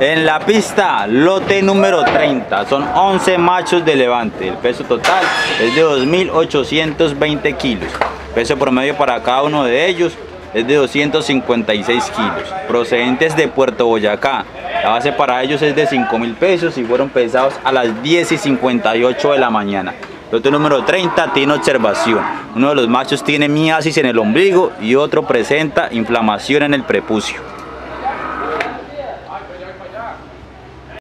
En la pista, lote número 30, son 11 machos de levante. El peso total es de 2.820 kilos. Peso promedio para cada uno de ellos es de 256 kilos. Procedentes de Puerto Boyacá. La base para ellos es de 5 mil pesos y fueron pesados a las 10 y 58 de la mañana. Lote número 30 tiene observación. Uno de los machos tiene miasis en el ombligo y otro presenta inflamación en el prepucio. 这儿。